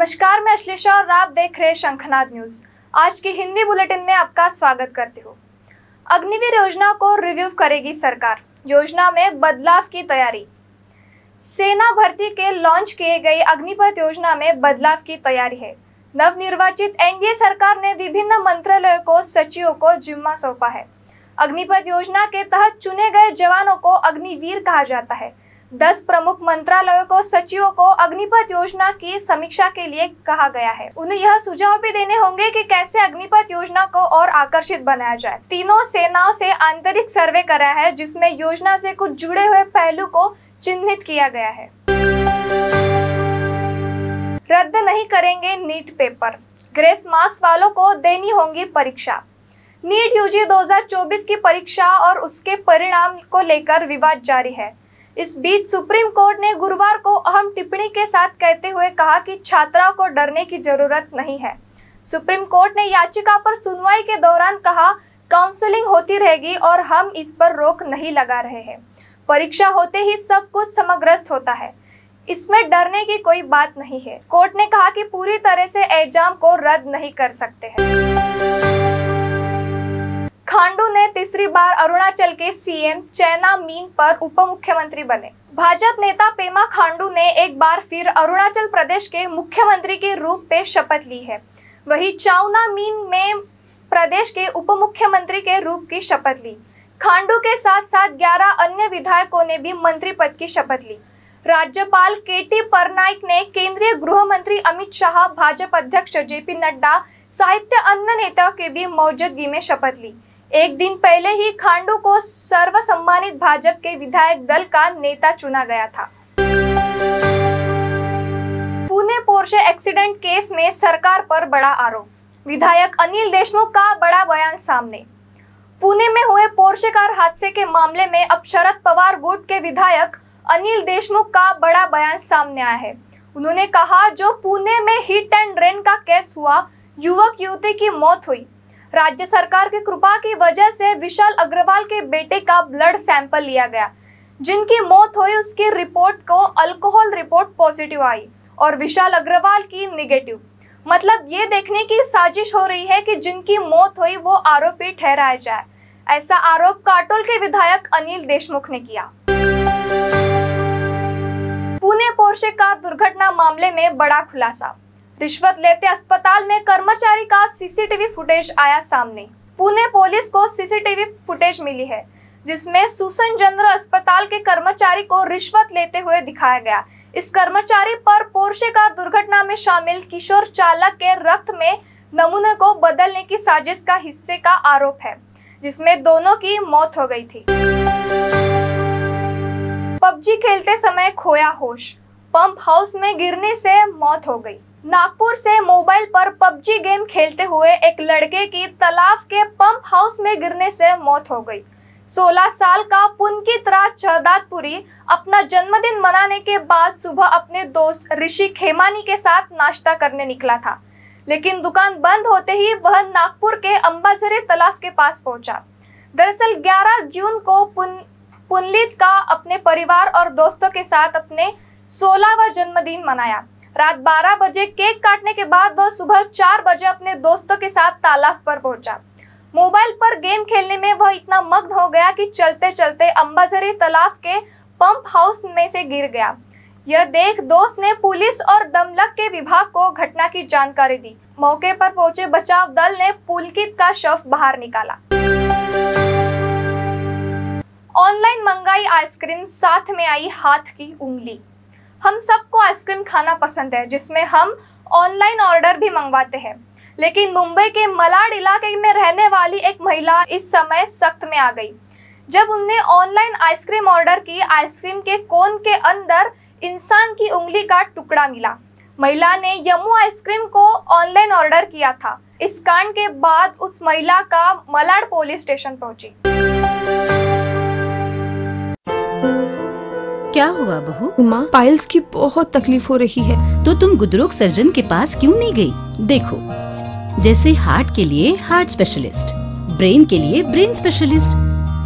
नमस्कार, मैं अश्लेषा और आप देख रहे शंखनाद न्यूज़। आज की हिंदी बुलेटिन में आपका स्वागत करती हूँ। अग्निवीर योजना को रिव्यू करेगी सरकार। योजना में बदलाव की तैयारी। सेना भर्ती के लॉन्च किए गए अग्निपथ योजना में बदलाव की तैयारी है। नवनिर्वाचित एनडीए सरकार ने विभिन्न मंत्रालयों को, सचिवों को जिम्मा सौंपा है। अग्निपथ योजना के तहत चुने गए जवानों को अग्निवीर कहा जाता है। दस प्रमुख मंत्रालयों को, सचिवों को अग्निपथ योजना की समीक्षा के लिए कहा गया है। उन्हें यह सुझाव भी देने होंगे कि कैसे अग्निपथ योजना को और आकर्षित बनाया जाए। तीनों सेनाओं से आंतरिक सर्वे कराया है, जिसमें योजना से कुछ जुड़े हुए पहलू को चिन्हित किया गया है। रद्द नहीं करेंगे नीट पेपर। ग्रेस मार्क्स वालों को देनी होंगी परीक्षा। नीट यूजी 2024 की परीक्षा और उसके परिणाम को लेकर विवाद जारी है। इस बीच सुप्रीम कोर्ट ने गुरुवार को अहम टिप्पणी के साथ कहते हुए कहा कि छात्राओं को डरने की ज़रूरत नहीं है। सुप्रीम कोर्ट ने याचिका पर सुनवाई के दौरान कहा, काउंसलिंग होती रहेगी और हम इस पर रोक नहीं लगा रहे हैं। परीक्षा होते ही सब कुछ समग्रस्त होता है। इसमें डरने की कोई बात नहीं है। कोर्ट ने कहा कि पूरी तरह से एग्ज़ाम को रद्द नहीं कर सकते हैं। तीसरी बार अरुणाचल के सीएम चैना मीन पर उप मुख्यमंत्री बने। भाजपा नेता पेमा खांडू ने एक बार फिर अरुणाचल प्रदेश के मुख्यमंत्री के रूप में शपथ ली है। वही चाउना मीन में प्रदेश के उप मुख्यमंत्री के रूप की शपथ ली। खांडू के साथ साथ 11 अन्य विधायकों ने भी मंत्री पद की शपथ ली। राज्यपाल के टी परनाइक ने केंद्रीय गृह मंत्री अमित शाह, भाजपा अध्यक्ष जेपी नड्डा, साहित्य अन्य नेताओं की भी मौजूदगी में शपथ ली। एक दिन पहले ही खांडू को सर्व सम्मानित भाजपा के विधायक दल का नेता चुना गया था। पुणे पोर्शे एक्सीडेंट केस में सरकार पर बड़ा आरोप। विधायक अनिल देशमुख का बड़ा बयान सामने। पुणे में हुए पोर्शे कार हादसे के मामले में अब शरद पवार गुट के विधायक अनिल देशमुख का बड़ा बयान सामने आया है। उन्होंने कहा, जो पुणे में हिट एंड रन का केस हुआ युवक युवती की मौत हुई। राज्य सरकार की कृपा की वजह से विशाल अग्रवाल के बेटे का ब्लड सैंपल लिया गया, जिनकी मौत हुई, उसकी रिपोर्ट को अल्कोहल रिपोर्ट पॉजिटिव आई और विशाल अग्रवाल की निगेटिव। मतलब ये देखने की साजिश हो रही है कि जिनकी मौत हुई, वो आरोपी ठहराया जाए। ऐसा आरोप काटोल के विधायक अनिल देशमुख ने किया। पुणे पोर्शे कार दुर्घटना मामले में बड़ा खुलासा रिश्वत लेते अस्पताल में कर्मचारी का सीसीटीवी फुटेज आया सामने। पुणे पुलिस को सीसीटीवी फुटेज मिली है, जिसमें सुसन चंद्र अस्पताल के कर्मचारी को रिश्वत लेते हुए दिखाया गया। इस कर्मचारी पर पोर्शे कार दुर्घटना में शामिल किशोर चालक के रक्त में नमूने को बदलने की साजिश का हिस्से का आरोप है, जिसमें दोनों की मौत हो गई थी। पबजी खेलते समय खोया होश, पंप हाउस में गिरने से मौत हो गई। नागपुर से मोबाइल पर पबजी गेम खेलते हुए एक लड़के की तालाब के पंप हाउस में गिरने से मौत हो गई। 16 साल का पुनकित राज चहदातपुरी अपना जन्मदिन मनाने के बाद सुबह अपने दोस्त ऋषि खेमानी के साथ नाश्ता करने निकला था। लेकिन दुकान बंद होते ही वह नागपुर के अंबाझरी तालाब के पास पहुँचा। दरअसल 11 जून को पुन पुनलित का अपने परिवार और दोस्तों के साथ अपने 16वां जन्मदिन मनाया। रात 12 बजे केक काटने के बाद वह सुबह चार बजे अपने दोस्तों के साथ तालाब पर पहुँचा। मोबाइल पर गेम खेलने में वह इतना मग्न हो गया कि चलते चलते अंबाझरी तालाब के पंप हाउस में से गिर गया। यह देख दोस्त ने पुलिस और दमलक के विभाग को घटना की जानकारी दी। मौके पर पहुँचे बचाव दल ने पुलकित का शव बाहर निकाला। ऑनलाइन मंगाई आइसक्रीम साथ में आई हाथ की उंगली। हम सबको आइसक्रीम खाना पसंद है, जिसमें हम ऑनलाइन ऑर्डर भी मंगवाते हैं। लेकिन मुंबई के मलाड इलाके में रहने वाली एक महिला इस समय सख्त में आ गई। जब उनने ऑनलाइन आइसक्रीम ऑर्डर की, आइसक्रीम के कोन के अंदर इंसान की उंगली का टुकड़ा मिला। महिला ने यमू आइसक्रीम को ऑनलाइन ऑर्डर किया था। इस कांड के बाद उस महिला का मलाड पुलिस स्टेशन पहुँची। क्या हुआ बहू? उमा पाइल्स की बहुत तकलीफ़ हो रही है। तो तुम गुदरोग सर्जन के पास क्यों नहीं गई? देखो जैसे हार्ट के लिए हार्ट स्पेशलिस्ट ब्रेन के लिए ब्रेन स्पेशलिस्ट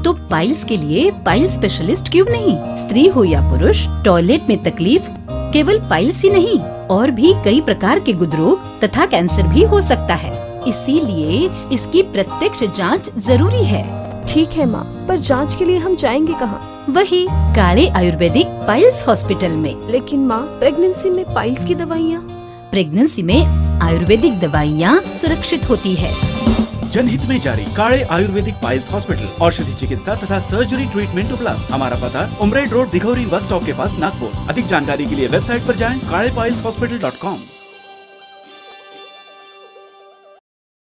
तो पाइल्स के लिए पाइल स्पेशलिस्ट क्यों नहीं? स्त्री हो या पुरुष टॉयलेट में तकलीफ़ केवल पाइल्स ही नहीं और भी कई प्रकार के गुदरोग तथा कैंसर भी हो सकता है। इसीलिए इसकी प्रत्यक्ष जाँच ज़रूरी है। ठीक है माँ पर जाँच के लिए हम जाएँगे कहाँ? वही काले आयुर्वेदिक पाइल्स हॉस्पिटल में। लेकिन माँ प्रेगनेंसी में पाइल्स की दवाइयाँ? प्रेगनेंसी में आयुर्वेदिक दवाइयाँ सुरक्षित होती है। जनहित में जारी काले आयुर्वेदिक पाइल्स हॉस्पिटल औषधि चिकित्सा तथा सर्जरी ट्रीटमेंट उपलब्ध। हमारा पता Umred road Dighori bus stop के पास नागपुर। अधिक जानकारी के लिए वेबसाइट पर जाएँ काले पाइल्स हॉस्पिटल डॉट कॉम।